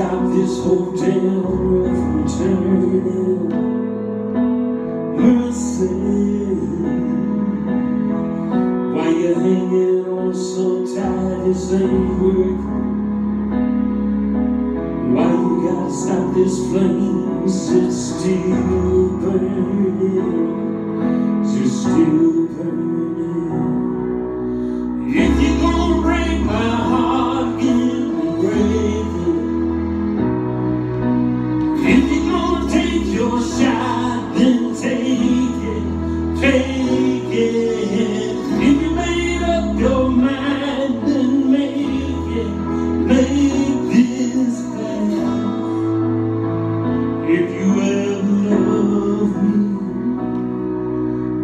stop this hotel from turning. Mercy, why you hanging on so tight? This ain't work. Why you gotta stop this flame? Sit still, burn.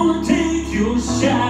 gonna take your shot.